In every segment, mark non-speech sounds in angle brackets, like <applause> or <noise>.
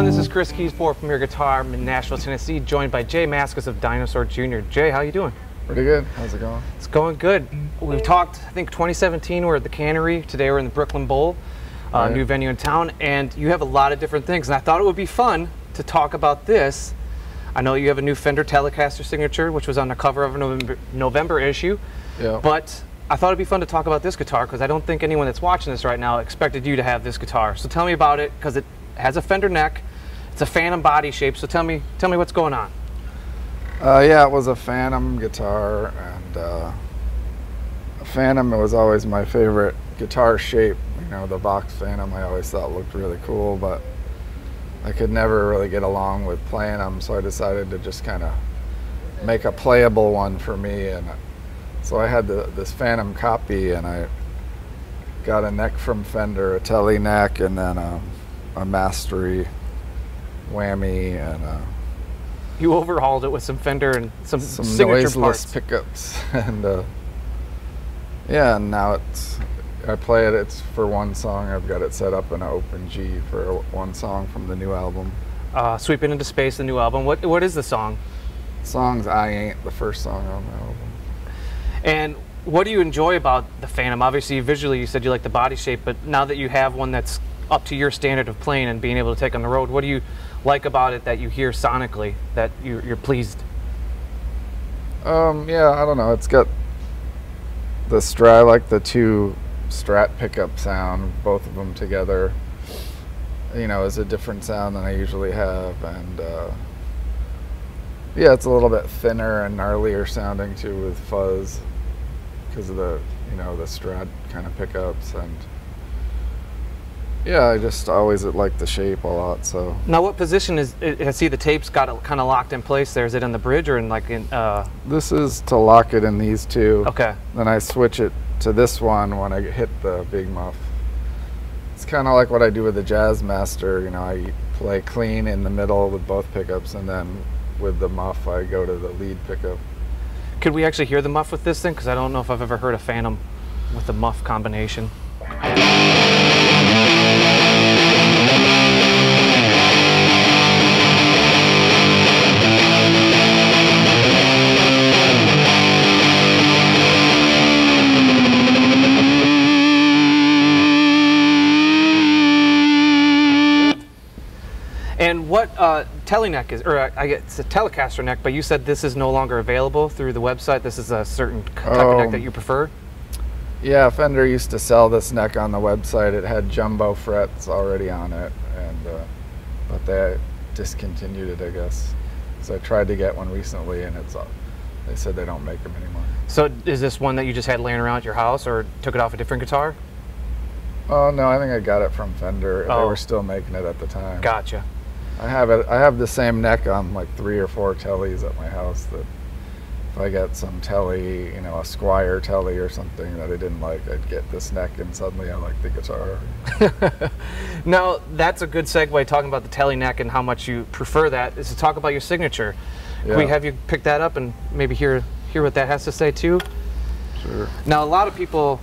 Chris Kies for Premier Guitar I'm in Nashville, Tennessee, joined by J Mascis of Dinosaur Jr. Jay, how you doing? Pretty good. How's it going? It's going good. We've talked, I think 2017 we're at the Cannery. Today we're in the Brooklyn Bowl, uh, Right. new venue in town, and you have a lot of different things. And I thought it would be fun to talk about this. I know you have a new Fender Telecaster signature, which was on the cover of a November, November issue. Yeah. But I thought it'd be fun to talk about this guitar because I don't think anyone that's watching this right now expected you to have this guitar. So tell me about it because it has a Fender neck. It's a Phantom body shape. So tell me, tell me what's going on. Uh, yeah, it was a Phantom guitar, and uh, a Phantom was always my favorite guitar shape. You know, the box Phantom I always thought looked really cool, but I could never really get along with playing them, so I decided to just kind of make a playable one for me. And so I had the, this Phantom copy, and I got a neck from Fender, a Tele neck, and then um, a Mastery whammy, and uh, You overhauled it with some Fender and some, some signature noiseless parts. pickups <laughs> and uh, yeah and now it's i play it it's for one song i've got it set up in an open g for one song from the new album Uh, Sweep It Into Space, the new album. What what is the song? songs i ain't the first song on the album And what do you enjoy about the Phantom? Obviously, visually, you said you like the body shape, but now that you have one that's up to your standard of playing and being able to take on the road, what do you like about it that you hear sonically that you, you're pleased? um yeah i don't know it's got the strat i like the two strat pickup sound both of them together you know is a different sound than i usually have and uh yeah it's a little bit thinner and gnarlier sounding too with fuzz because of the you know the strat kind of pickups and yeah i just always liked the shape a lot so Now, what position is? I I see the tapes got it kind of locked in place. There is it in the bridge or in like in? Uh, this is to lock it in these two okay. Then I switch it to this one when I hit the big muff. It's kind of like what I do with the Jazz Master. You know, I play clean in the middle with both pickups, and then with the muff, I go to the lead pickup. Could we actually hear the muff with this thing? Because I don't know if I've ever heard a Phantom with the muff combination. Teleneck is, or uh, I get it's a Telecaster neck, but you said this is no longer available through the website. This is a certain type of neck that you prefer. Yeah, Fender used to sell this neck on the website. It had jumbo frets already on it, and uh, but they discontinued it, I guess. So I tried to get one recently, and it's uh, they said they don't make them anymore. So is this one that you just had laying around at your house, or took it off a different guitar? Oh no, I think I got it from Fender. They Oh. were still making it at the time. Gotcha. I have it. I have the same neck on like three or four tellies at my house. That if I get some telly, you know, a Squier telly or something that I didn't like, I'd get this neck, and suddenly I like the guitar. <laughs> Now that's a good segue talking about the telly neck and how much you prefer that is to talk about your signature. Can we have you pick that up and maybe hear hear what that has to say too? Sure. Now a lot of people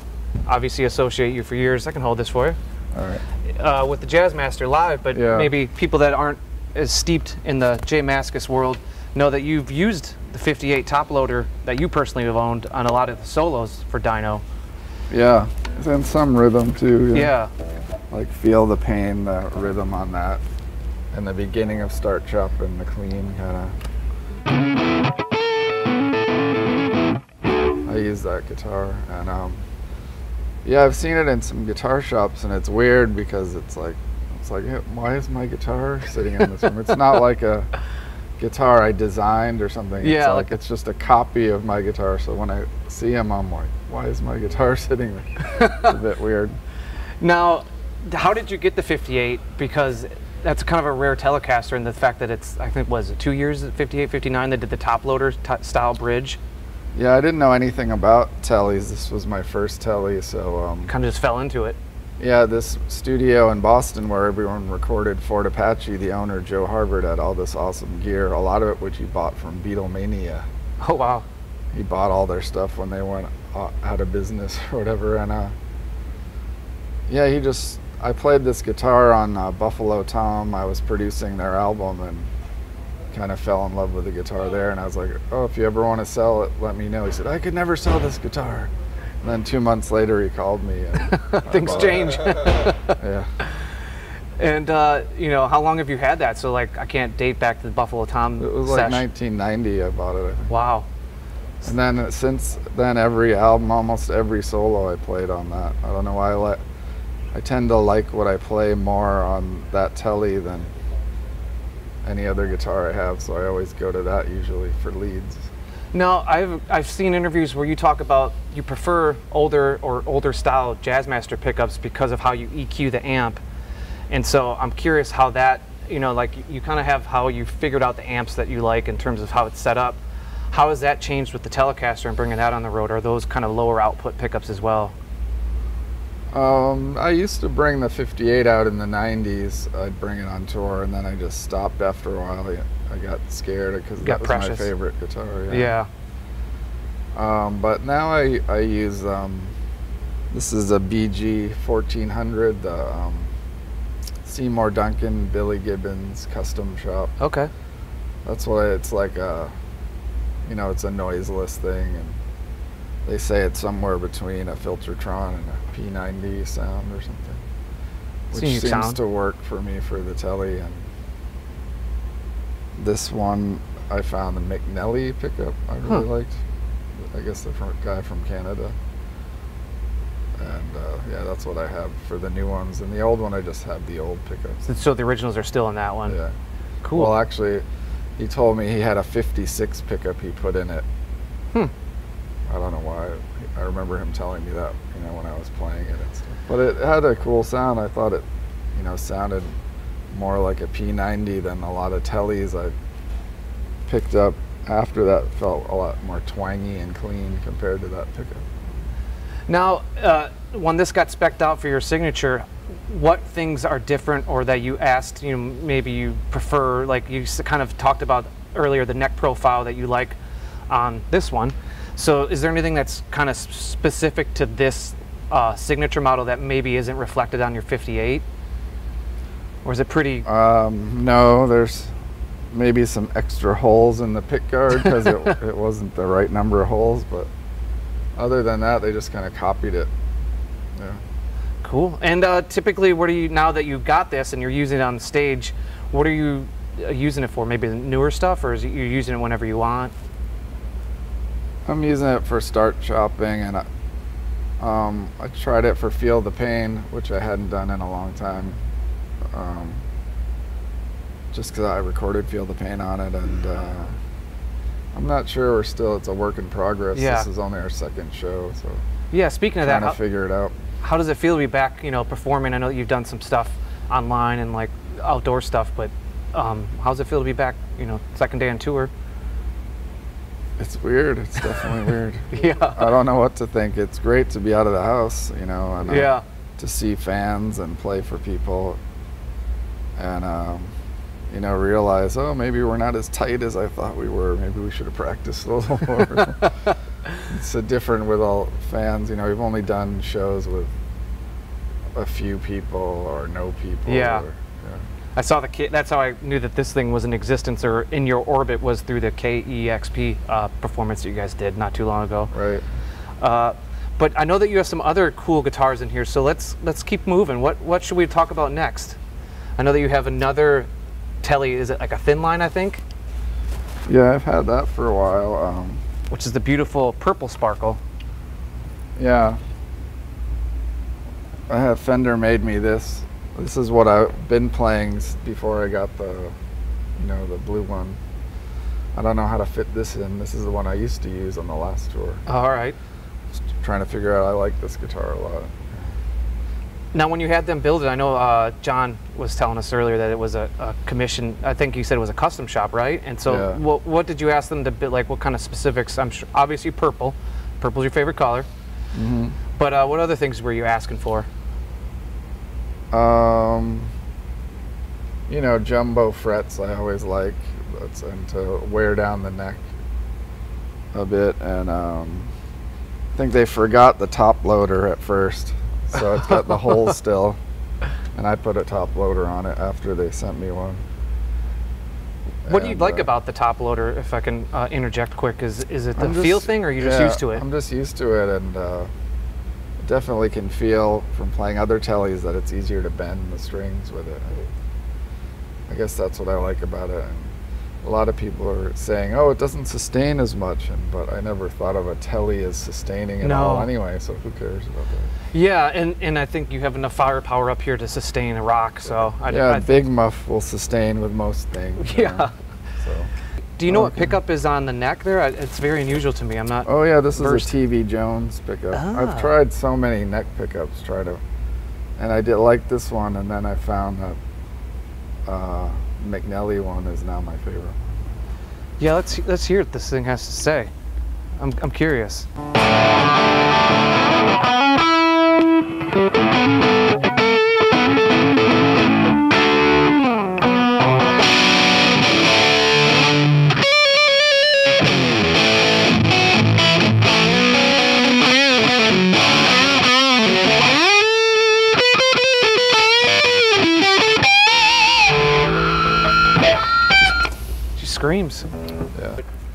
obviously associate you for years. I can hold this for you. All right. uh, with the Jazzmaster live, but Yeah. maybe people that aren't as steeped in the J Mascis world know that you've used the 58 top loader that you personally have owned on a lot of the solos for Dino. Yeah, and some rhythm too. Yeah. Like feel the pain, the rhythm on that, in the beginning of Start Chop and the clean kind of. I use that guitar, and um, yeah, I've seen it in some guitar shops, and it's weird because it's like, it's like, why is my guitar sitting in this room? It's not like a guitar I designed or something. It's Yeah, like like- it's just a copy of my guitar. So when I see him, I'm like, why is my guitar <laughs> sitting there? it's a bit weird. Now, how did you get the 58? Because that's kind of a rare Telecaster, and the fact that it's, I think, was it two years, 58, 59, they did the top loader style bridge. Yeah, I didn't know anything about tellies. This was my first telly, so um, Kind of just fell into it. Yeah, this studio in Boston where everyone recorded Fort Apache, the owner Joe Harvard had all this awesome gear. A lot of it which he bought from Beatlemania. Oh wow. He bought all their stuff when they went out of business <laughs> or whatever, and uh, yeah, he just I played this guitar on uh, Buffalo Tom. I was producing their album and kind of fell in love with the guitar there. And I was like, oh, if you ever want to sell it, let me know. He said, I could never sell this guitar. And then two months later, he called me. And <laughs> Things change. <laughs> yeah. and uh, you know, how long have you had that? So like, I can't date back to the Buffalo Tom. It was like sesh. 1990 I bought it, I. Wow. And then uh, since then, every album, almost every solo I played on that. I don't know why I let. I tend to like what I play more on that telly than any other guitar I have, so I always go to that usually for leads. No, I've I've seen interviews where you talk about you prefer older or older style Jazzmaster pickups because of how you EQ the amp, and so I'm curious how that you know like you kind of have how you figured out the amps that you like in terms of how it's set up. How has that changed with the Telecaster and bringing that on the road? Are those kind of lower output pickups as well? Um, I used to bring the 58 out in the 90s. I'd bring it on tour, and then I just stopped after a while. I, got scared because that was precious. my favorite guitar. Yeah. Um, but now I, I use um, this is a BG 1400, the um, Seymour Duncan Billy Gibbons custom shop. Okay. That's why it's like a, you know, it's a noiseless thing, and they say it's somewhere between a Filtertron and a P90 sound or something, which Seems seems sound. to work for me for the telly. And this one, I found the McNelly pickup I really Huh. liked. I guess the guy from Canada. And uh, yeah, that's what I have for the new ones. And the old one, I just have the old pickups. So- So the originals are still in that one. Yeah. Cool. Well, actually, he told me he had a 56 pickup he put in it. Hmm. I don't know why. I remember him telling me that, you know, when I was playing it and stuff. But it had a cool sound. I thought it, you know, sounded more like a P90 than a lot of tellies I picked up after that. Felt a lot more twangy and clean compared to that pickup. Now, uh, when this got specced out for your signature, what things are different or that you asked, you know, maybe you prefer, like you kind of talked about earlier, the neck profile that you like on this one. So is there anything that's kind of specific to this uh, signature model that maybe isn't reflected on your 58? Or is it pretty, Um, no, there's maybe some extra holes in the pick guard because it, <laughs> it wasn't the right number of holes, but other than that, they just kind of copied it. Yeah. Cool. And uh, typically, what are you now that you got this and you're using it on stage? What are you uh, using it for? Maybe the newer stuff, or is it you're using it whenever you want? I'm using it for Start Choppin', and I, um, I tried it for Feel the Pain, which I hadn't done in a long time. Um, just because I recorded Feel the Pain on it, and uh, I'm not sure we're still, it's a work in progress. Yeah. This is only our second show, so Yeah. Speaking of that, trying to how, figure it out. how does it feel to be back? You know, performing. I know you've done some stuff online and like outdoor stuff, but um, how does it feel to be back? You know, second day on tour. It's weird. It's definitely <laughs> weird. Yeah. I don't know what to think. It's great to be out of the house, you know, and uh, Yeah. to see fans and play for people, and um, you know, realize oh maybe we're not as tight as I thought we were. Maybe we should have practiced a little more. <laughs> it's a different with all fans. You know, we've only done shows with a few people or no people. Yeah. or- yeah. I saw the K- that's how I knew that this thing was in existence or in your orbit was through the KEXP uh, performance that you guys did not too long ago. Right. Uh, but I know that you have some other cool guitars in here, so let's let's keep moving. What what should we talk about next? I know that you have another telly. Is it like a thin line? I think, Yeah, I've had that for a while. Um, which is the beautiful purple sparkle. Yeah. I have Fender made me this. This is what I've been playing before I got the, you know, the blue one. I don't know how to fit this in. This is the one I used to use on the last tour. All right. Just trying to figure out. I like this guitar a lot. Now, when you had them build it, I know uh, John was telling us earlier that it was a, a commission. I think you said it was a custom shop, right? And so, Yeah. what, what did you ask them to build? Like, what kind of specifics? I'm sure, obviously purple. Purple's your favorite color. Mm-hmm. But uh, what other things were you asking for? Um, you know, jumbo frets I always like. That's and to wear down the neck a bit. And um, I think they forgot the top loader at first, so it's got the hole <laughs> still. and I put a top loader on it after they sent me one. What do you like uh, about the top loader? If I can uh, interject quick, is is it the I'm feel thing, or are you just yeah, used to it? I'm just used to it, and uh, definitely can feel from playing other tellies that it's easier to bend the strings with it. I guess that's what I like about it. And a lot of people are saying, "Oh, it doesn't sustain as much," and but I never thought of a telly as sustaining at all anyway. So who cares about that? Yeah, and, and I think you have enough firepower up here to sustain a rock. So I, yeah, I, big muff will sustain with most things. you Yeah. know, So. Do you know what Okay. pickup is on the neck there? It's very unusual to me. I'm not. Oh yeah, this Versed. is a TV Jones pickup. Ah. I've tried so many neck pickups, try to, and I did like this one, and then I found that uh, McNelly one is now my favorite. Yeah, let's let's hear what this thing has to say. I'm I'm curious.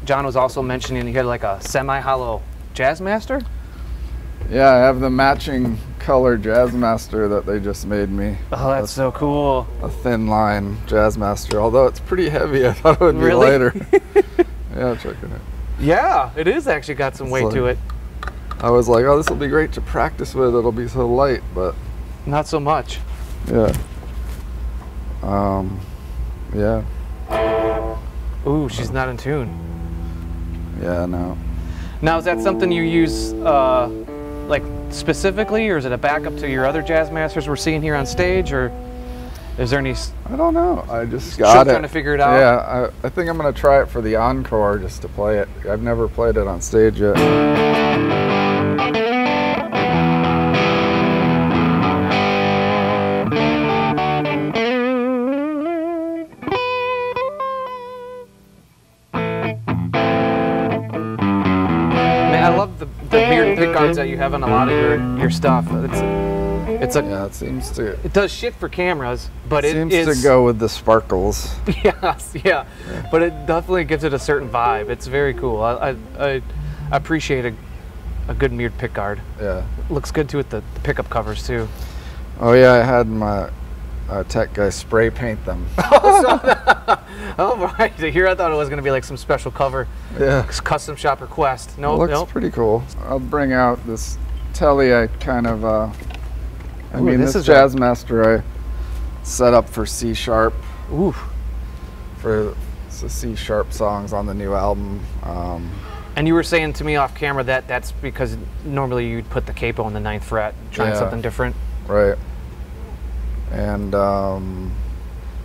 John was also mentioning he had like a semi-hollow Jazzmaster. yeah. I have the matching color Jazzmaster that they just made me. Oh, that's so cool. a thin line Jazzmaster. Although it's pretty heavy, <laughs> I thought it would be Really? lighter. <laughs> yeah, checking it. Yeah, it is actually got some weight to it. I was like, oh, this will be great to practice with. It'll be so light, but Not so much. yeah. Um, yeah, Ooh, she's not in tune. Yeah, no. Now, is that something you use, uh, like specifically, or is it a backup to your other jazz masters we're seeing here on stage, or is there any? I don't know. I just got it. trying to figure it out? Yeah, I, I think I'm gonna try it for the encore just to play it. I've never played it on stage yet. That you have on a lot of your your stuff. It's it's a Yeah, it seems to it does shit for cameras, but it seems is to go with the sparkles. <laughs> yes, yeah, but it definitely gives it a certain vibe. It's very cool. I I, I appreciate a, a good mirrored pick guard. Yeah. Looks good too with the, the pickup covers too. Oh yeah, I had my uh, tech guy spray paint them. <laughs> Oh right, here I thought it was gonna be like some special cover, yeah. custom shop request. No, It looks nope. pretty cool. I'll bring out this telly. I kind of, uh, I Ooh, mean, this this, Jazzmaster I set up for C sharp Ooh. for the C sharp songs on the new album. Um, And you were saying to me off camera that that's because normally you'd put the capo on the ninth fret, trying Yeah. something different. right. And um,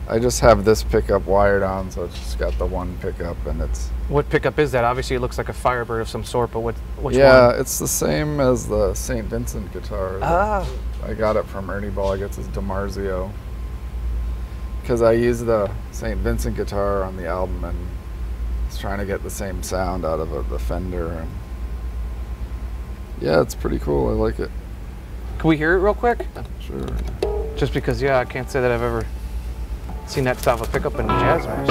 I just have this pickup wired on, so it's just got the one pickup, and it's What pickup is that? Obviously, it looks like a Firebird of some sort, but what? Which yeah, one? it's the same as the St. Vincent guitar. Ah. I got it from Ernie Ball. I guess it's DiMarzio. Because I used the St. Vincent guitar on the album and was trying to get the same sound out of it, the Fender. And yeah, it's pretty cool. I like it. Can we hear it real quick? Sure. Just because, yeah, I can't say that I've ever seen that style of pickup in a jazz match.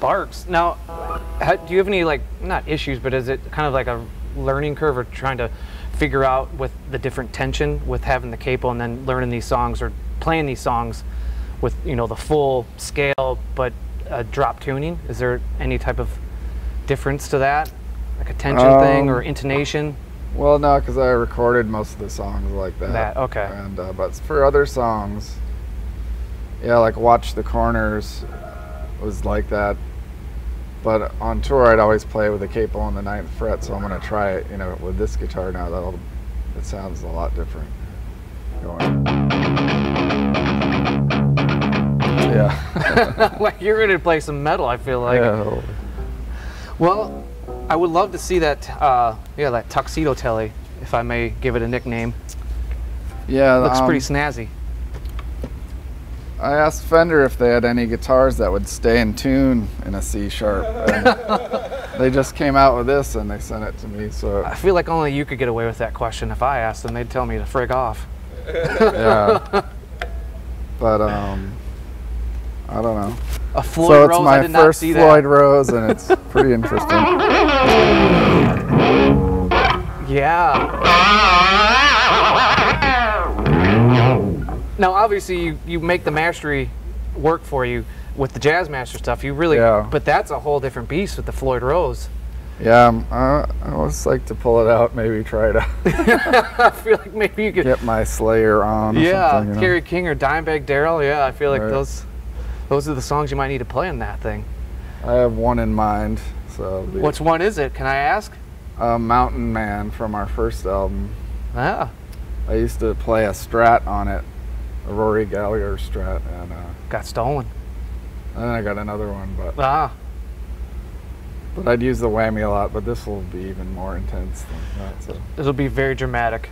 Barks. Now, how, do you have any like not issues, but is it kind of like a learning curve or trying to figure out with the different tension with having the capo and then learning these songs or playing these songs with you know the full scale but uh, drop tuning? Is there any type of difference to that, like a tension thing or Um, intonation? Well, no, because I recorded most of the songs like that. That, okay. And uh, but for other songs, yeah, like "Watch the Corners" was like that. But on tour, I'd always play with a capo on the ninth fret, so I'm gonna try it, you know, with this guitar now. That'll it sounds a lot different. Going. Yeah. <laughs> like you're ready to play some metal. I feel like. yeah. Well, I would love to see that. Uh, yeah, that tuxedo telly if I may give it a nickname. Yeah, Looks um, pretty snazzy. I asked Fender if they had any guitars that would stay in tune in a C sharp. <laughs> they just came out with this and they sent it to me. So I feel like only you could get away with that question. If I asked them, they'd tell me to frig off. yeah. <laughs> But um, I don't know. A Floyd so it's Rose, I my did first Floyd that. Rose, and it's pretty interesting. <laughs> Yeah. Now, obviously, you, you make the mastery work for you with the Jazz Master stuff. You really, Yeah. but that's a whole different beast with the Floyd Rose. Yeah, um, I, I always like to pull it out, maybe try to <laughs> I feel like maybe you could. get my Slayer on. Or yeah, you know? Kerry King or Dimebag Darrell. Yeah, I feel like Right. those those are the songs you might need to play in that thing. I have one in mind. So Which one is it? Can I ask? uh, Mountain Man from our first album. Ah, I used to play a Strat on it, a Rory Gallagher Strat, and uh, got stolen. then I got another one, but Ah, but I'd use the whammy a lot. But this will be even more intense than that. So it'll be very dramatic.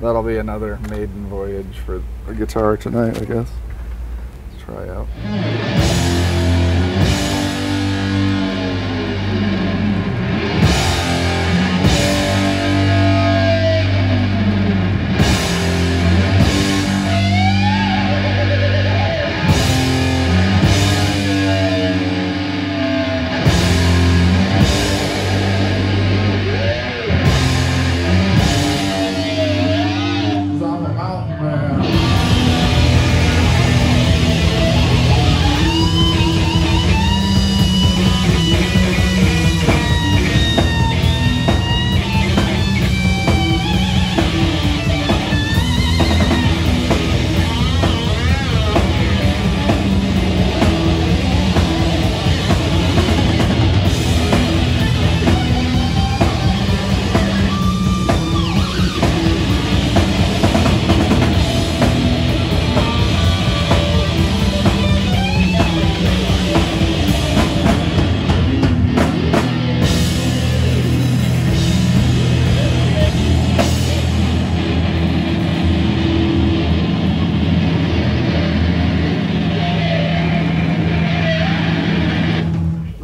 that'll be another maiden voyage for the guitar tonight, I guess. Let's try out.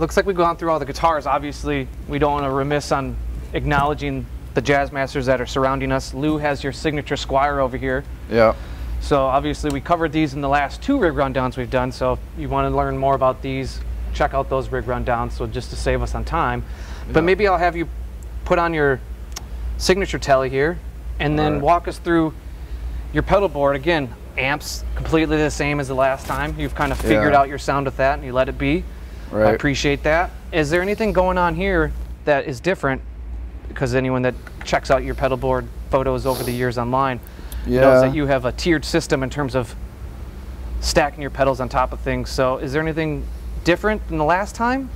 Looks like we've gone through all the guitars. Obviously, we don't want to remiss on acknowledging the jazz masters that are surrounding us. Lou has your signature Squier over here. Yeah. So obviously, we covered these in the last two rig rundowns we've done. So if you want to learn more about these, check out those rig rundowns. So just to save us on time, but maybe I'll have you put on your signature telly here, and then Alright. walk us through your pedal board again. Amps completely the same as the last time. You've kind of figured Yeah. out your sound with that, and you let it be. I appreciate that. Is there anything going on here that is different? Because anyone that checks out your pedal board photos over the years online knows that you have a tiered system in terms of stacking your pedals on top of things. So, is there anything different than the last time?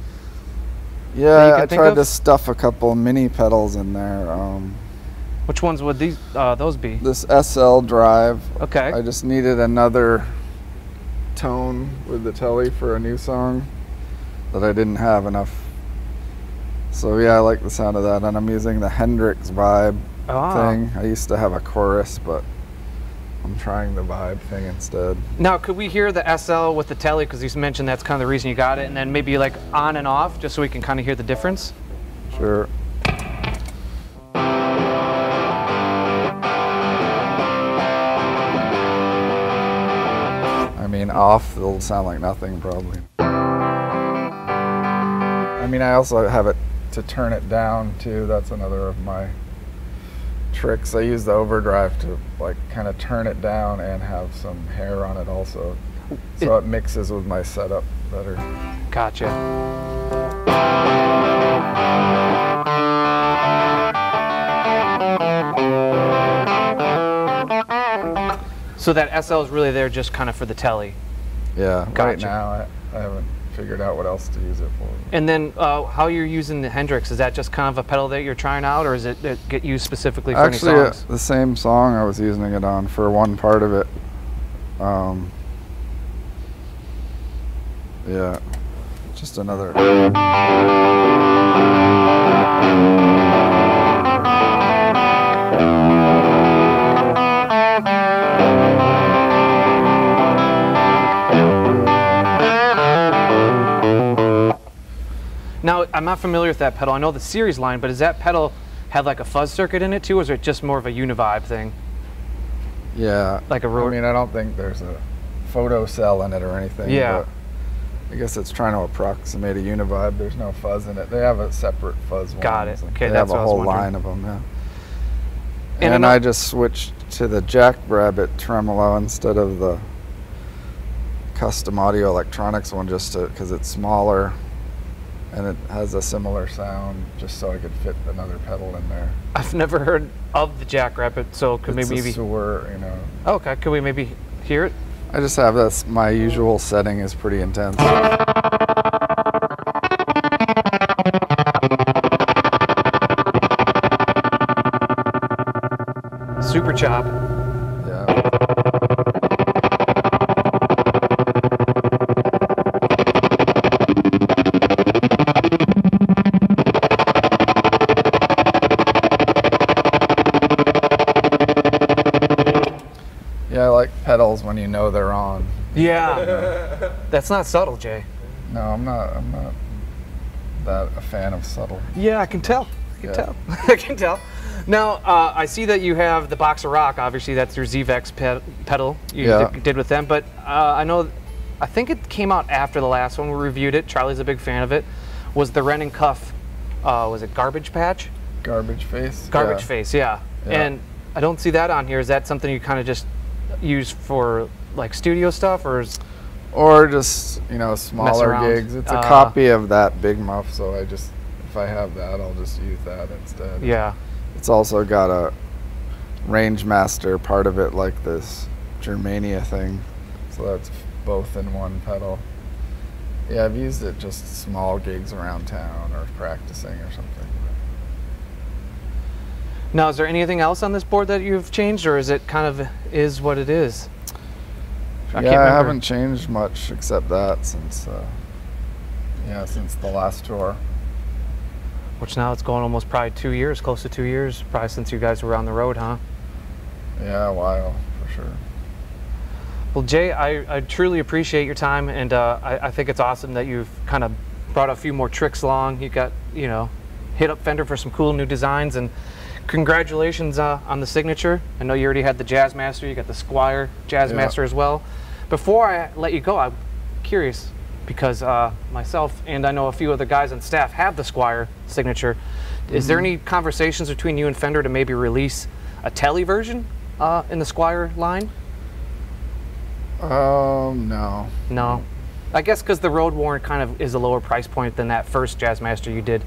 Yeah, I tried of? to stuff a couple mini pedals in there. Um, Which ones would these uh, those be? this SL drive, Okay. I just needed another tone with the telly for a new song that I didn't have enough. So yeah, I like the sound of that, and I'm using the Hendrix vibe Ah. thing. I used to have a chorus, but I'm trying the vibe thing instead. Now, could we hear the SL with the telly? Because you mentioned that's kind of the reason you got it, and then maybe like on and off, just so we can kind of hear the difference. Sure. I mean, off, it'll sound like nothing probably. I mean, I also have it to turn it down too. That's another of my tricks. I use the overdrive to like kind of turn it down and have some hair on it also. So it mixes with my setup better. Gotcha. So that SL is really there just kind of for the telly. Yeah, right Gotcha. now I, I haven't figured out what else to use it for. And then uh, how you're using the Hendrix, is that just kind of a pedal that you're trying out, or is it uh, get used specifically for Actually, any uh, songs? the same song I was using it on for one part of it. Um, yeah, just another. I'm not familiar with that pedal. I know the series line, but does that pedal have like a fuzz circuit in it too, or is it just more of a univibe thing? Yeah. Like a I ro- mean, I don't think there's a photo cell in it or anything. Yeah. I guess it's trying to approximate a univibe. There's no fuzz in it. They have a separate fuzz Got it. Okay, they that's have what I a whole line of them. Yeah. And I And, I just switched to the Jackrabbit tremolo instead of the custom audio electronics one, just because it's smaller and it has a similar sound, just so I could fit another pedal in there. I've never heard of the Jackrabbit, so could it's we a maybe? sewer, you know. Okay, could we maybe hear it? I just have this. My usual setting is pretty intense. Super chop. When you know they're on. Yeah. <laughs> That's not subtle, Jay. No, I'm not. I'm not that a fan of subtle. Yeah, I can tell. I can Yeah. tell. <laughs> I can tell. Now, uh, I see that you have the Box of Rock. Obviously, that's your ZVEX pe- pedal you Yeah. did, did with them. But uh, I know, I think it came out after the last one we reviewed it. Charlie's a big fan of it. Was the Wren and Cuff, uh, was it Garbage Patch? Garbage face. Garbage Yeah. Face, yeah. Yeah. And I don't see that on here. Is that something you kind of just use for like studio stuff, or is Or just you know smaller gigs. It's a Uh, copy of that big muff, so I just if I have that, I'll just use that instead. yeah? It's also got a range master part of it, like this Germania thing. So that's both in one pedal. Yeah, I've used it just small gigs around town or practicing or something. Now, is there anything else on this board that you've changed, or is it kind of is what it is? yeah, I haven't changed much except that since uh, yeah since the last tour. Which now it's going almost probably two years, close to two years, probably since you guys were on the road, huh? Yeah, a while for sure. Well, Jay, I, I truly appreciate your time, and uh, I, I think it's awesome that you've kind of brought a few more tricks along. You got, you know, hit up Fender for some cool new designs, and congratulations uh, on the signature. I know you already had the Jazzmaster, you got the Squier Jazzmaster Yeah. as well. Before I let you go, I'm curious because uh, myself and I know a few other guys on staff have the Squier signature. Is there any conversations between you and Fender to maybe release a Telly version uh, in the Squier line? Um, no. No. I guess because the Road Worn kind of is a lower price point than that first Jazzmaster you did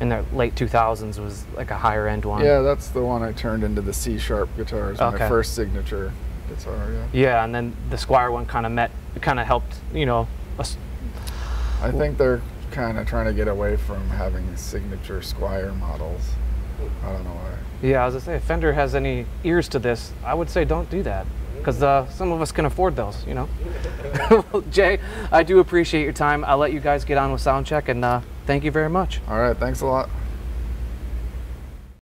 in the late 2000s was like a higher end one. Yeah, that's the one I turned into the C sharp guitars. Okay. My first signature guitar. Yeah. Yeah, and then the Squier one kind of met, kind of helped, you know. us- I think they're kind of trying to get away from having signature Squier models. I don't know why. Yeah, as I say, if Fender has any ears to this, I would say don't do that. Because uh, some of us can afford those, you know. <laughs> Well, Jay, I do appreciate your time. I'll let you guys get on with sound check, and uh, thank you very much. All right, thanks a lot.